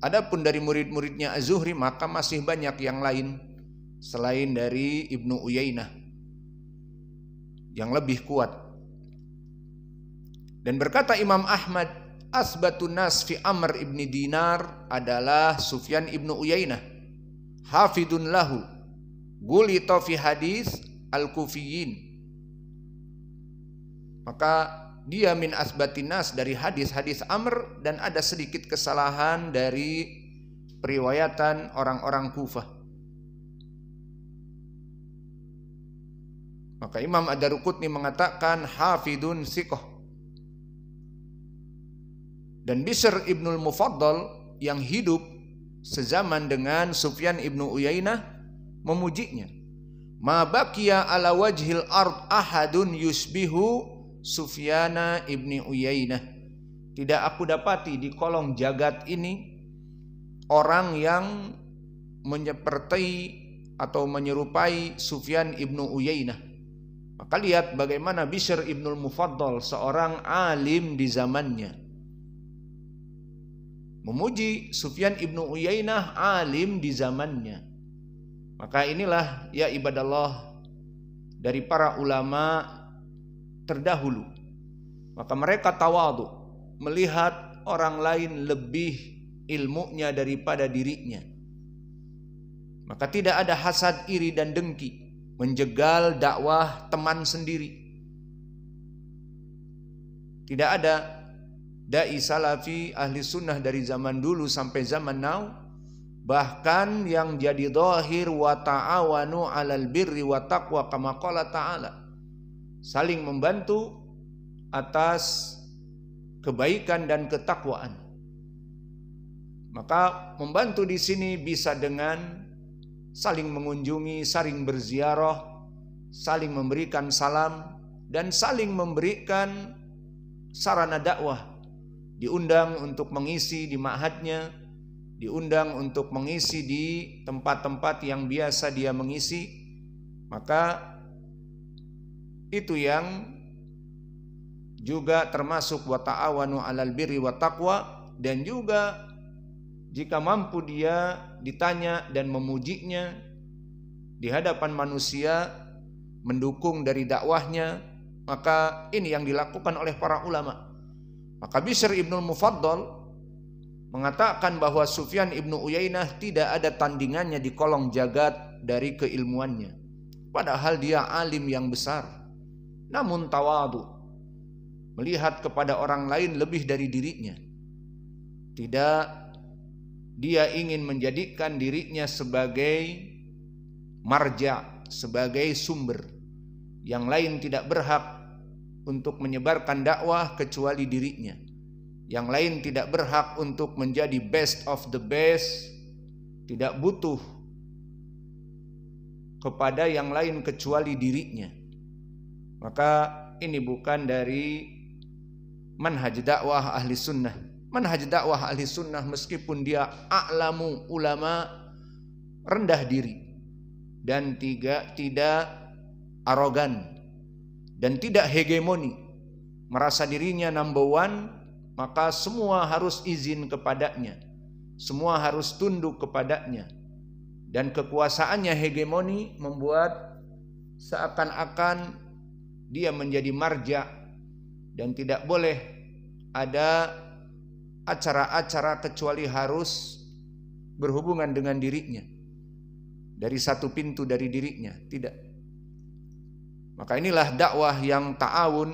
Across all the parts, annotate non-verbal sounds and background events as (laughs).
Adapun dari murid-muridnya Az-Zuhri maka masih banyak yang lain selain dari Ibnu Uyainah yang lebih kuat. Dan berkata Imam Ahmad, asbatun nas fi Amr ibni Dinar adalah Sufyan ibnu Uyainah. Hafidun lahu. Gulita fi hadis al-kufiyin. Maka dia min asbatinas dari hadis-hadis Amr dan ada sedikit kesalahan dari periwayatan orang-orang Kufah. Maka Imam Ad-Darqutni mengatakan hafidun sikoh. Dan Bishr ibnul Mufaddal yang hidup sezaman dengan Sufyan ibnu Uyainah memujinya. Ma baqiya ala wajhil ard ahadun yusbihu Sufyana ibni Uyainah. Tidak aku dapati di kolong jagat ini orang yang menyeperti atau menyerupai Sufyan ibnu Uyainah. Maka lihat bagaimana Bishr ibnul Mufaddal seorang alim di zamannya. Memuji Sufyan ibnu Uyainah alim di zamannya. Maka inilah ya ibadallah dari para ulama terdahulu. Maka mereka tawadu melihat orang lain lebih ilmunya daripada dirinya. Maka tidak ada hasad iri dan dengki menjegal dakwah teman sendiri. Tidak ada dai salafi ahli sunnah dari zaman dulu sampai zaman now bahkan yang jadi dohir wa ta'awanu alal birri wa taqwa kama ta'ala saling membantu atas kebaikan dan ketakwaan. Maka membantu di sini bisa dengan saling mengunjungi, saling berziarah, saling memberikan salam dan saling memberikan sarana dakwah. Diundang untuk mengisi di ma'hadnya, diundang untuk mengisi di tempat-tempat yang biasa dia mengisi, maka itu yang juga termasuk wa ta'awanu 'alal birri wa taqwa dan juga jika mampu dia ditanya dan memujinya di hadapan manusia mendukung dari dakwahnya maka ini yang dilakukan oleh para ulama. Maka Bishr ibnul Mufaddal mengatakan bahwa Sufyan ibnu Uyainah tidak ada tandingannya di kolong jagat dari keilmuannya. Padahal dia alim yang besar namun tawadu melihat kepada orang lain lebih dari dirinya. Tidak dia ingin menjadikan dirinya sebagai marja, sebagai sumber. Yang lain tidak berhak untuk menyebarkan dakwah kecuali dirinya. Yang lain tidak berhak untuk menjadi best of the best, tidak butuh kepada yang lain kecuali dirinya. Maka ini bukan dari manhaj dakwah ahli sunnah. Manhaj dakwah ahli sunnah meskipun dia a'lamu ulama rendah diri. Dan tiga, tidak arogan. Dan tidak hegemoni. Merasa dirinya number one maka semua harus izin kepadanya. Semua harus tunduk kepadanya. Dan kekuasaannya hegemoni membuat seakan-akan dia menjadi marja dan tidak boleh ada acara-acara kecuali harus berhubungan dengan dirinya. Dari satu pintu dari dirinya tidak. Maka inilah dakwah yang ta'awun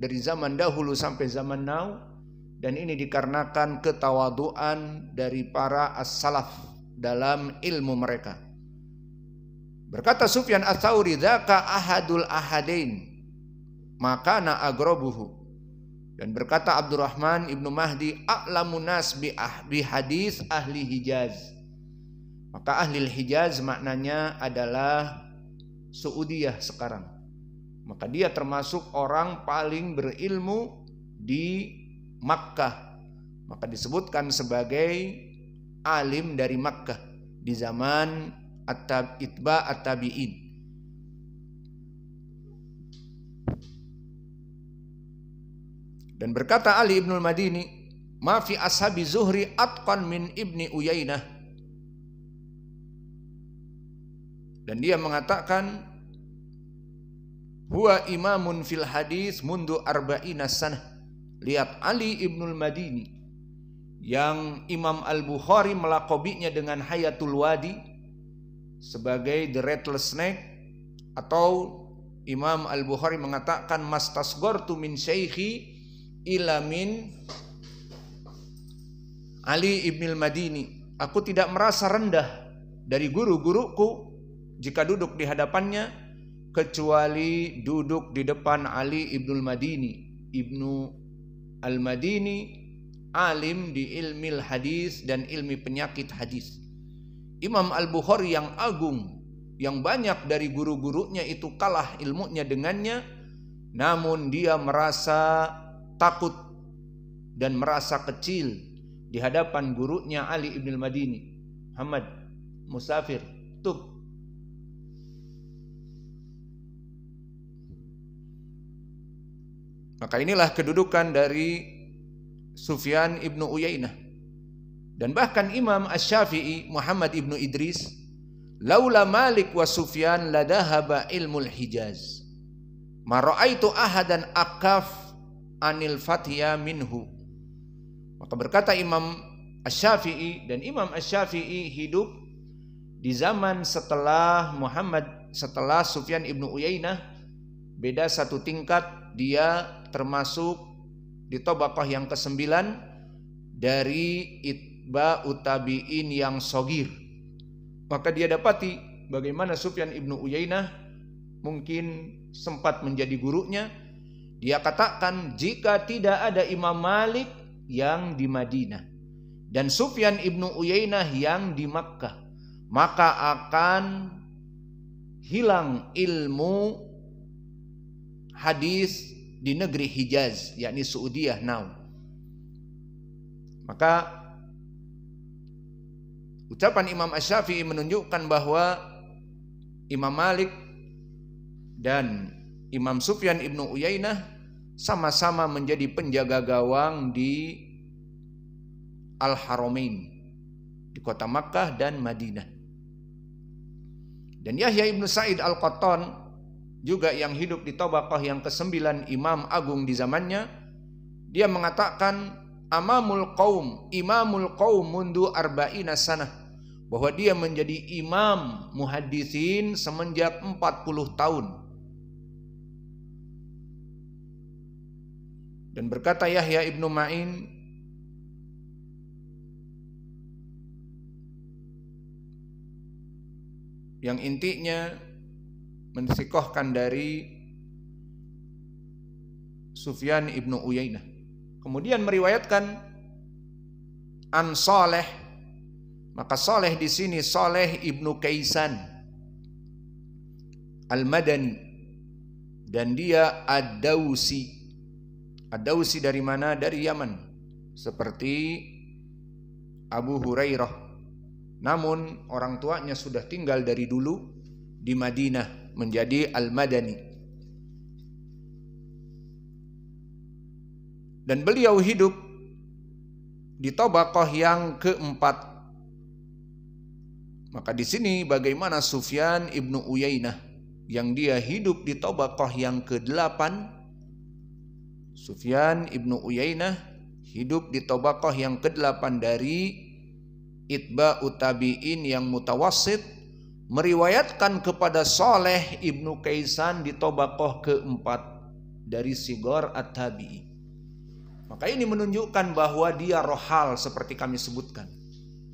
dari zaman dahulu sampai zaman now dan ini dikarenakan ketawaduan dari para as-salaf dalam ilmu mereka. Berkata Sufyan ats-Tsauri dzaka ahadul ahadain maka na agrobuhu dan berkata Abdurrahman ibnu Mahdi a'lamu nas bi, ah, bi hadis ahli Hijaz. Maka ahli Hijaz maknanya adalah Saudiyah sekarang. Maka dia termasuk orang paling berilmu di Makkah. Maka disebutkan sebagai alim dari Makkah di zaman At-Itba At-Tabi'in Dan berkata Ali ibnul Madini, ma fi ashabi Zuhri atqan min Ibni Uyainah. Dan dia mengatakan huwa imamun fil hadis mundu arba'ina sanah. Lihat Ali Ibnul Madini yang Imam Al-Bukhari melakobinya dengan Hayatul Wadi sebagai the Rattlesnake snake atau Imam Al-Bukhari mengatakan mastasgortu min syekhi ila min Ali ibn madini. Aku tidak merasa rendah dari guru-guruku jika duduk di hadapannya kecuali duduk di depan Ali ibn Madini. Ibnu Al-Madini alim di ilmi hadis dan ilmi penyakit hadis. Imam Al-Bukhari yang agung yang banyak dari guru-gurunya itu kalah ilmunya dengannya namun dia merasa takut dan merasa kecil di hadapan gurunya Ali ibn Madini Muhammad Musafir. Tuh. Maka inilah kedudukan dari Sufyan ibnu Uyainah. Dan bahkan Imam Ash-Syafi'i Muhammad ibnu Idris laula Malik wa Sufyan ladahaba ilmul Hijaz. Maraitu ahadan akaf anil fathiya minhu maka berkata Imam Ash-Syafi'i dan Imam Ash-Syafi'i hidup di zaman setelah Muhammad setelah Sufyan ibnu Uyainah beda satu tingkat dia termasuk di Tobaqah yang kesembilan dari it, ba utabiin yang sogir. Maka dia dapati bagaimana Sufyan ibnu Uyainah mungkin sempat menjadi gurunya. Dia katakan jika tidak ada Imam Malik yang di Madinah dan Sufyan ibnu Uyainah yang di Makkah, maka akan hilang ilmu hadis di negeri Hijaz, yakni Saudiyah now. Maka Ucapan Imam Ash-Syafi'i menunjukkan bahwa Imam Malik dan Imam Sufyan ibnu Uyainah sama-sama menjadi penjaga gawang di Al-Haramain di kota Makkah dan Madinah. Dan Yahya ibnu Sa'id Al-Qattan juga yang hidup di Tabaqah yang kesembilan Imam Agung di zamannya, dia mengatakan amamul qaum imamul qaum mundu arba'ina sanah bahwa dia menjadi imam muhaddisin semenjak 40 tahun. Dan berkata Yahya ibnu Ma'in yang intinya mensikohkan dari Sufyan ibnu Uyainah. Kemudian meriwayatkan An Saleh maka soleh di sini soleh ibnu Kaisan al-Madani dan dia ad-Dausi. Ad-Dausi dari mana? Dari Yaman. Seperti Abu Hurairah. Namun orang tuanya sudah tinggal dari dulu di Madinah menjadi al-Madani. Dan beliau hidup di Tobakoh yang keempat maka di sini bagaimana Sufyan ibnu Uyainah yang dia hidup di Tobaqah yang ke-8 Sufyan ibnu Uyainah hidup di Tobaqah yang ke-8 dari Itba Utabiin yang mutawassit meriwayatkan kepada Saleh ibnu Kaisan di Tobaqah ke-4 dari Sigor At-Tabi'i. Maka ini menunjukkan bahwa dia rohal seperti kami sebutkan.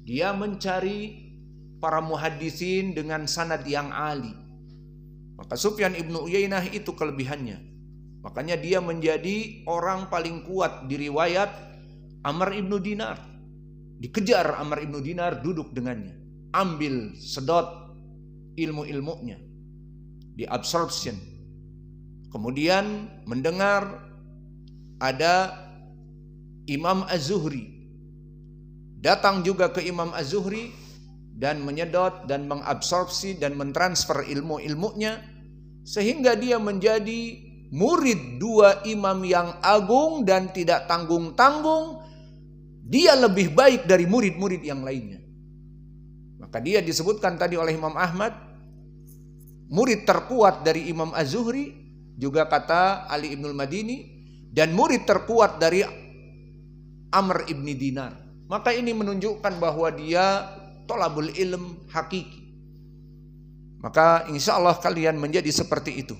Dia mencari para muhaddisin dengan sanad yang ali. Maka Sufyan ibnu Uyainah itu kelebihannya. Makanya dia menjadi orang paling kuat di riwayat Amr ibnu Dinar. Dikejar Amr ibnu Dinar duduk dengannya. Ambil sedot ilmu-ilmunya. Di absorption. Kemudian mendengar ada Imam Az-Zuhri. Datang juga ke Imam Az-Zuhri dan menyedot dan mengabsorpsi dan mentransfer ilmu-ilmunya sehingga dia menjadi murid dua imam yang agung dan tidak tanggung-tanggung dia lebih baik dari murid-murid yang lainnya. Maka dia disebutkan tadi oleh Imam Ahmad, murid terkuat dari Imam Az-Zuhri, juga kata Ali Ibnul Madini, dan murid terkuat dari Amr Ibni Dinar. Maka ini menunjukkan bahwa dia tolabul ilm hakiki. Maka insya Allah kalian menjadi seperti itu.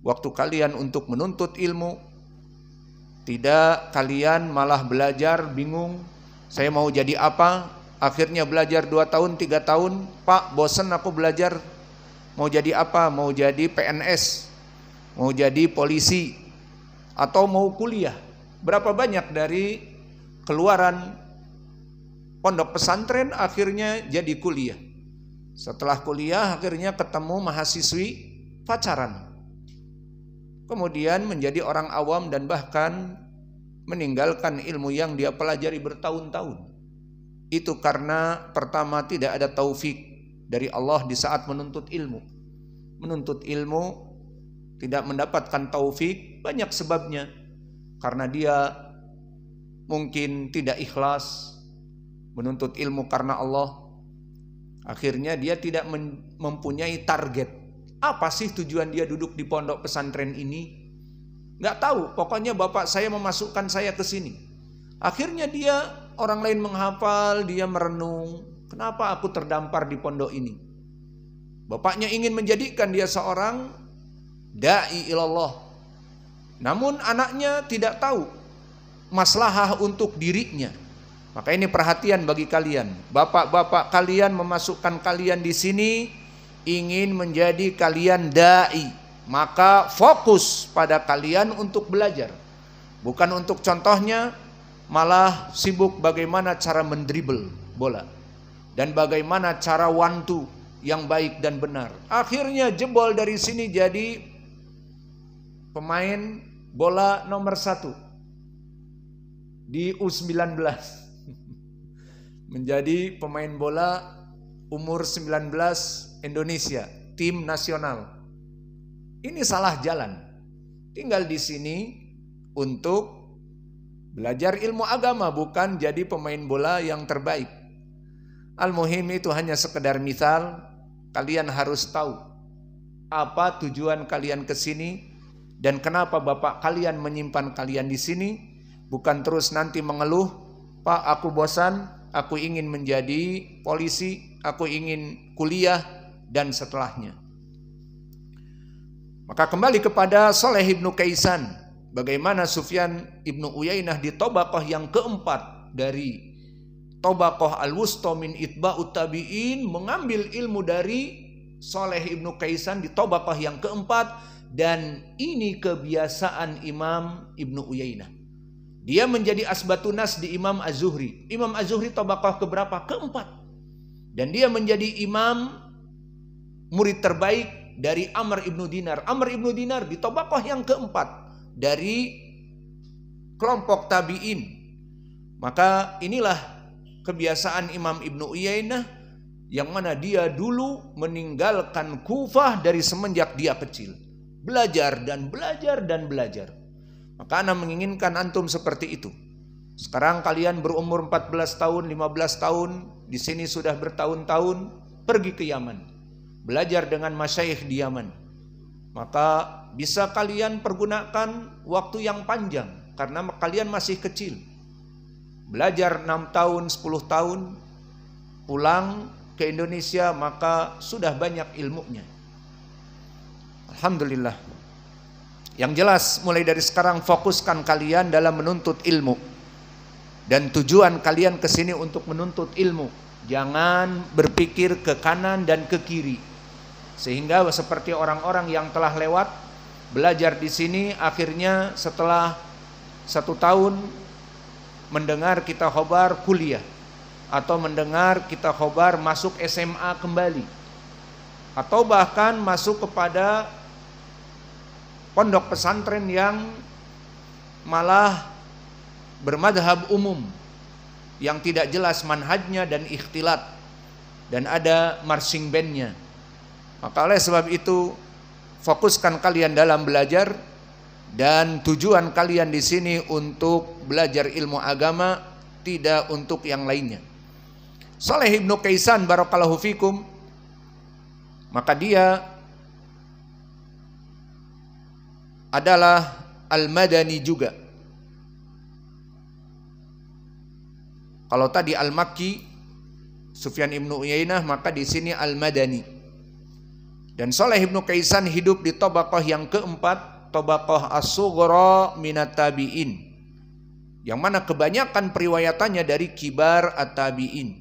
Waktu kalian untuk menuntut ilmu, tidak kalian malah belajar bingung. Saya mau jadi apa? Akhirnya belajar dua tahun, tiga tahun. Pak, bosan aku belajar. Mau jadi apa? Mau jadi PNS. Mau jadi polisi. Atau mau kuliah. Berapa banyak dari keluaran pondok pesantren akhirnya jadi kuliah. Setelah kuliah akhirnya ketemu mahasiswi pacaran kemudian menjadi orang awam dan bahkan meninggalkan ilmu yang dia pelajari bertahun-tahun. Itu karena pertama tidak ada taufik dari Allah di saat menuntut ilmu. Menuntut ilmu tidak mendapatkan taufik banyak sebabnya. Karena dia mungkin tidak ikhlas menuntut ilmu karena Allah. Akhirnya dia tidak mempunyai target apa sih tujuan dia duduk di pondok pesantren ini? Gak tahu, pokoknya bapak saya memasukkan saya ke sini. Akhirnya dia orang lain menghafal, dia merenung. Kenapa aku terdampar di pondok ini? Bapaknya ingin menjadikan dia seorang da'i ilallah. Namun anaknya tidak tahu maslahah untuk dirinya. Maka ini perhatian bagi kalian. Bapak-bapak kalian memasukkan kalian di sini ingin menjadi kalian dai, maka fokus pada kalian untuk belajar. Bukan untuk contohnya malah sibuk bagaimana cara mendribble bola dan bagaimana cara wantu yang baik dan benar. Akhirnya jebol dari sini jadi pemain bola nomor satu di U19 (laughs) menjadi pemain bola umur 19 Indonesia, tim nasional. Ini salah jalan. Tinggal di sini untuk belajar ilmu agama bukan jadi pemain bola yang terbaik. Al-Muhim itu hanya sekedar misal, kalian harus tahu apa tujuan kalian ke sini dan kenapa bapak kalian menyimpan kalian di sini, bukan terus nanti mengeluh, "Pak, aku bosan, aku ingin menjadi polisi, aku ingin kuliah dan setelahnya. Maka kembali kepada Soleh ibnu Kaisan, bagaimana Sufyan ibnu Uyainah di Tobakoh yang keempat dari Tobakoh al-Wusta min itba'ut tabi'in mengambil ilmu dari Soleh ibnu Kaisan di Tobakoh yang keempat dan ini kebiasaan Imam ibnu Uyainah. Dia menjadi asbatunas di Imam Az-Zuhri. Imam Az-Zuhri Tobakoh keberapa? Keempat. Dan dia menjadi imam murid terbaik dari Amr ibnu Dinar. Amr ibnu Dinar di Tobakoh yang keempat dari kelompok tabiin. Maka inilah kebiasaan Imam Ibnu Uyainah yang mana dia dulu meninggalkan Kufah dari semenjak dia kecil. Belajar dan belajar dan belajar. Maka Anda menginginkan antum seperti itu. Sekarang kalian berumur 14 tahun, 15 tahun, di sini sudah bertahun-tahun, pergi ke Yaman. Belajar dengan masyayikh di Yaman. Maka bisa kalian pergunakan waktu yang panjang karena kalian masih kecil. Belajar 6 tahun, 10 tahun, pulang ke Indonesia maka sudah banyak ilmunya. Alhamdulillah. Yang jelas mulai dari sekarang fokuskan kalian dalam menuntut ilmu dan tujuan kalian ke sini untuk menuntut ilmu. Jangan berpikir ke kanan dan ke kiri. Sehingga seperti orang-orang yang telah lewat belajar di sini akhirnya setelah satu tahun mendengar kita khobar kuliah atau mendengar kita khobar masuk SMA kembali. Atau bahkan masuk kepada pondok pesantren yang malah bermadhab umum yang tidak jelas manhajnya dan ikhtilat. Dan ada marching bandnya maka oleh sebab itu fokuskan kalian dalam belajar dan tujuan kalian di sini untuk belajar ilmu agama tidak untuk yang lainnya. Saleh Ibnu Kaisan barakallahu fikum maka dia adalah Al-Madani juga. Kalau tadi Al-Makki Sufyan Ibnu Uyainah maka di sini Al-Madani. Dan Saleh Ibnu Kaisan hidup di tabaqah yang keempat, tabaqah as-sughra. Yang mana kebanyakan periwayatannya dari kibar at-tabi'in.